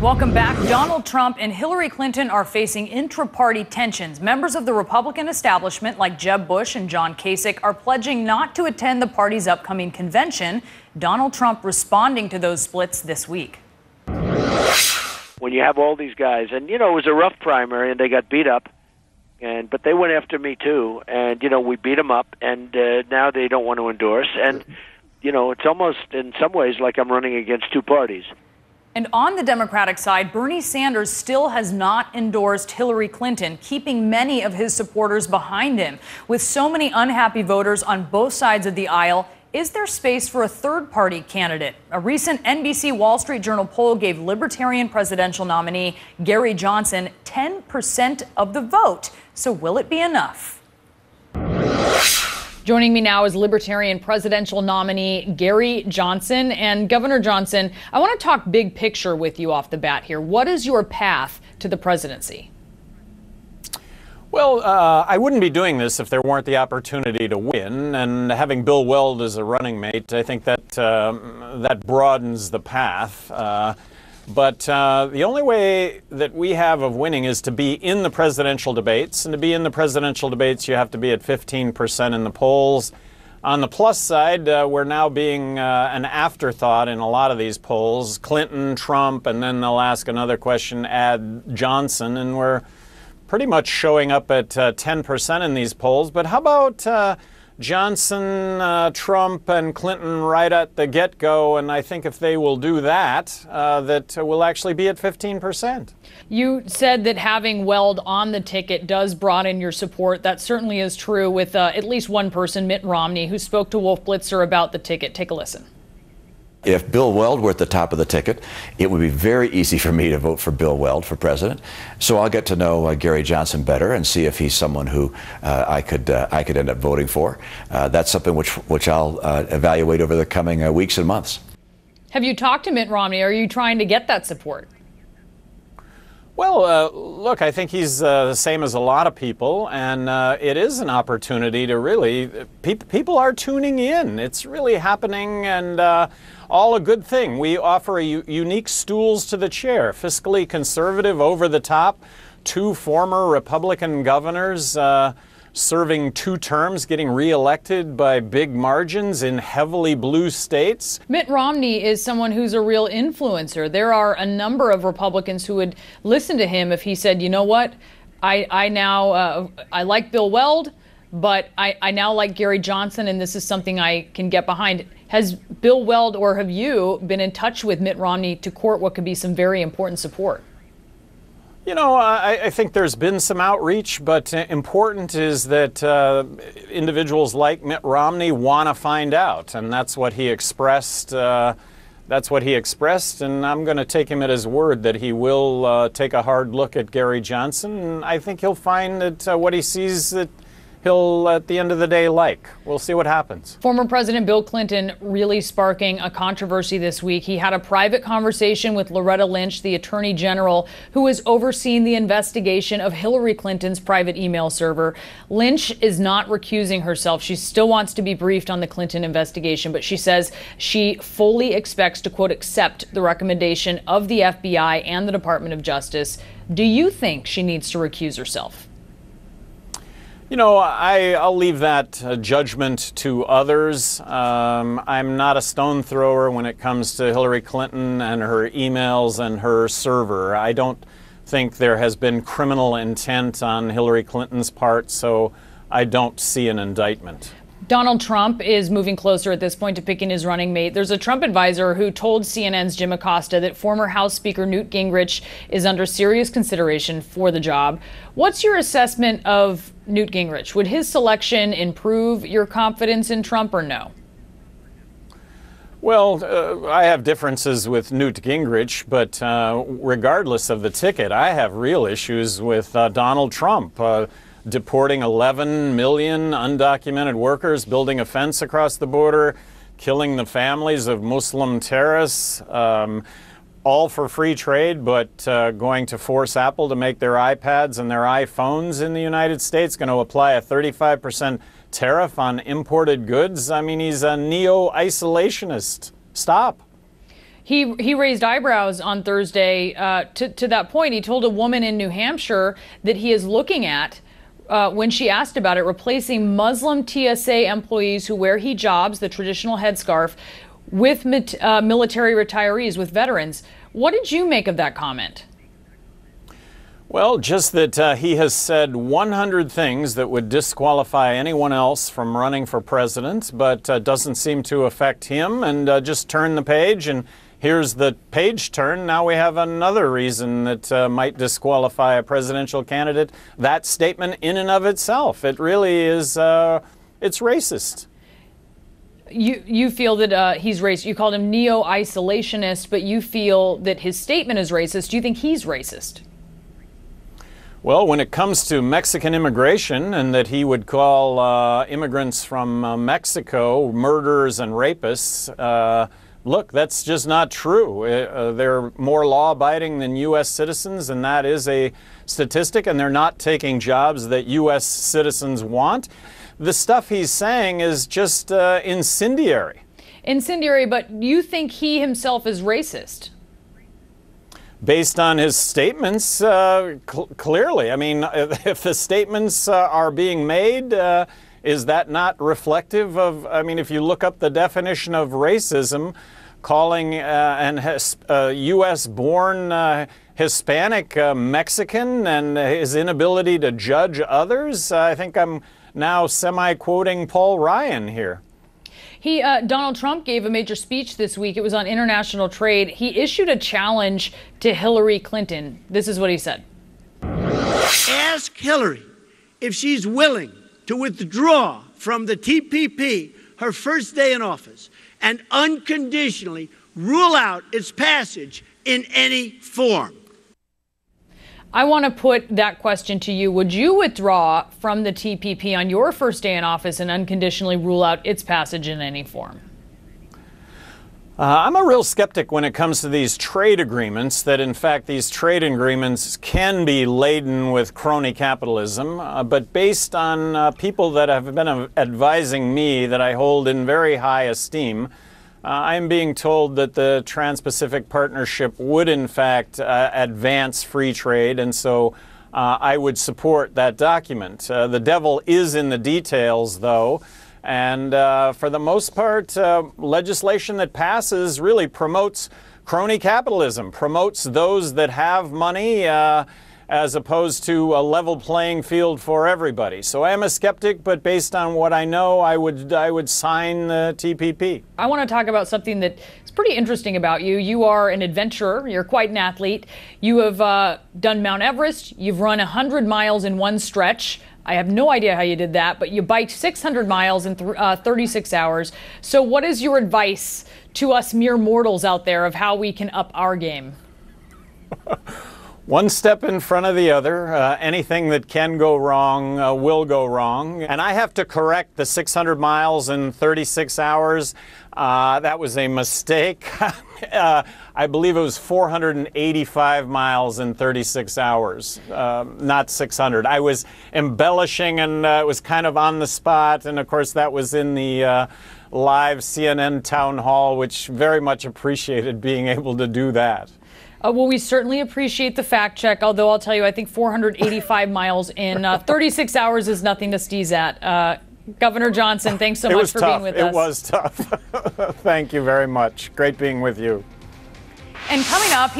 Welcome back. Donald Trump and Hillary Clinton are facing intra party tensions. Members of the Republican establishment, like Jeb Bush and John Kasich, are pledging not to attend the party's upcoming convention. Donald Trump responding to those splits this week. When you have all these guys, and you know, it was a rough primary and they got beat up, and but they went after me too, and you know, we beat them up, and uh, now they don't want to endorse, and you know, it's almost in some ways like I'm running against two parties. And on the Democratic side, Bernie Sanders still has not endorsed Hillary Clinton, keeping many of his supporters behind him. With so many unhappy voters on both sides of the aisle, is there space for a third party candidate? A recent NBC Wall Street Journal poll gave Libertarian presidential nominee Gary Johnson 10% of the vote. So will it be enough? Joining me now is Libertarian presidential nominee Gary Johnson. And Governor Johnson, I want to talk big picture with you off the bat here. What is your path to the presidency? Well, uh, I wouldn't be doing this if there weren't the opportunity to win. And having Bill Weld as a running mate, I think that um, that broadens the path. Uh, but uh, the only way that we have of winning is to be in the presidential debates. And to be in the presidential debates, you have to be at 15% in the polls. On the plus side, uh, we're now being uh, an afterthought in a lot of these polls. Clinton, Trump, and then they'll ask another question, add Johnson, and we're pretty much showing up at 10% uh, in these polls. But how about uh, Johnson, uh, Trump, and Clinton right at the get go. And I think if they will do that, uh, that we'll actually be at 15%. You said that having Weld on the ticket does broaden your support. That certainly is true with uh, at least one person, Mitt Romney, who spoke to Wolf Blitzer about the ticket. Take a listen. If Bill Weld were at the top of the ticket, it would be very easy for me to vote for Bill Weld for president. So I'll get to know uh, Gary Johnson better and see if he's someone who uh, I could uh, I could end up voting for. Uh, that's something which which I'll uh, evaluate over the coming uh, weeks and months. Have you talked to Mitt Romney? Are you trying to get that support? Well, uh, look, I think he's uh, the same as a lot of people, and uh, it is an opportunity to really. Pe- people are tuning in. It's really happening, and all a good thing. We offer unique stools to the chair, fiscally conservative, over the top. Two former Republican governors uh, serving two terms, getting reelected by big margins in heavily blue states. Mitt Romney is someone who's a real influencer. There are a number of Republicans who would listen to him if he said, you know what, I, I now uh, I like Bill Weld, but I, I now like Gary Johnson, and this is something I can get behind. Has Bill Weld or have you been in touch with Mitt Romney to court what could be some very important support? You know, I, I think there's been some outreach, but important is that uh, individuals like Mitt Romney want to find out, and that's what he expressed. Uh, that's what he expressed, and I'm going to take him at his word that he will uh, take a hard look at Gary Johnson. And I think he'll find that uh, what he sees that he'll, at the end of the day, like. We'll see what happens. Former President Bill Clinton really sparking a controversy this week. He had a private conversation with Loretta Lynch, the Attorney General, who is overseeing the investigation of Hillary Clinton's private email server. Lynch is not recusing herself. She still wants to be briefed on the Clinton investigation, but she says she fully expects to, quote, accept the recommendation of the FBI and the Department of Justice. Do you think she needs to recuse herself? You know, I, I'll leave that uh, judgment to others. Um, I'm not a stone thrower when it comes to Hillary Clinton and her emails and her server. I don't think there has been criminal intent on Hillary Clinton's part, so I don't see an indictment. Donald Trump is moving closer at this point to picking his running mate. There's a Trump advisor who told CNN's Jim Acosta that former House Speaker Newt Gingrich is under serious consideration for the job. What's your assessment of Newt Gingrich? Would his selection improve your confidence in Trump or no? Well, uh, I have differences with Newt Gingrich, but uh, regardless of the ticket, I have real issues with uh, Donald Trump. Deporting 11 million undocumented workers, building a fence across the border, killing the families of Muslim terrorists, um, all for free trade, but uh, going to force Apple to make their iPads and their iPhones in the United States, going to apply a 35% tariff on imported goods. I mean, he's a neo isolationist. Stop. He, he raised eyebrows on Thursday uh, to, to that point. He told a woman in New Hampshire that he is looking at uh, when she asked about it, replacing Muslim TSA employees who wear hijabs, the traditional headscarf, with mit, uh, military retirees, with veterans. What did you make of that comment? Well, just that uh, he has said 100 things that would disqualify anyone else from running for president, but uh, doesn't seem to affect him, and uh, just turn the page and here's the page turn. Now we have another reason that uh, might disqualify a presidential candidate. That statement, in and of itself, it really is. Uh, it's racist. You you feel that uh, he's racist. You called him neo isolationist, but you feel that his statement is racist. Do you think he's racist? Well, when it comes to Mexican immigration and that he would call uh, immigrants from uh, Mexico murderers and rapists, uh, look, that's just not true. Uh, they're more law abiding than U.S. citizens, and that is a statistic, and they're not taking jobs that U.S. citizens want. The stuff he's saying is just uh, incendiary. Incendiary, but you think he himself is racist? based on his statements, uh, cl- clearly. I mean, if the statements uh, are being made, uh, is that not reflective of? I mean, if you look up the definition of racism, calling uh, an uh, U.S. born uh, Hispanic Mexican and his inability to judge others, I think I'm now semi quoting Paul Ryan here. He, uh, Donald Trump gave a major speech this week. It was on international trade. He issued a challenge to Hillary Clinton. This is what he said Ask Hillary if she's willing to withdraw from the TPP her first day in office and unconditionally rule out its passage in any form. I want to put that question to you. Would you withdraw from the TPP on your first day in office and unconditionally rule out its passage in any form? Uh, I'm a real skeptic when it comes to these trade agreements, that in fact these trade agreements can be laden with crony capitalism. Uh, but based on uh, people that have been advising me that I hold in very high esteem, uh, I'm being told that the Trans Pacific Partnership would, in fact, uh, advance free trade, and so uh, I would support that document. The devil is in the details, though, and uh, for the most part, uh, legislation that passes really promotes crony capitalism, promotes those that have money as opposed to a level playing field for everybody. So I am a skeptic, but based on what I know, I would I would sign the TPP. I want to talk about something that is pretty interesting about you. You are an adventurer. You're quite an athlete. You have uh, done Mount Everest. You've run 100 miles in one stretch. I have no idea how you did that, but you biked 600 miles in th- uh, 36 hours. So, what is your advice to us mere mortals out there of how we can up our game? one step in front of the other. Uh, anything that can go wrong uh, will go wrong. And I have to correct the 600 miles in 36 hours. Uh, that was a mistake. Uh, I believe it was 485 miles in 36 hours, um, not 600. I was embellishing and uh, it was kind of on the spot. And of course, that was in the uh, live CNN town hall, which very much appreciated being able to do that. Uh, well, we certainly appreciate the fact check, although I'll tell you, I think 485 miles in uh, 36 hours is nothing to sneeze at. Uh, Governor Johnson, thanks so it much for tough. being with it us. It was tough. Thank you very much. Great being with you. And coming up,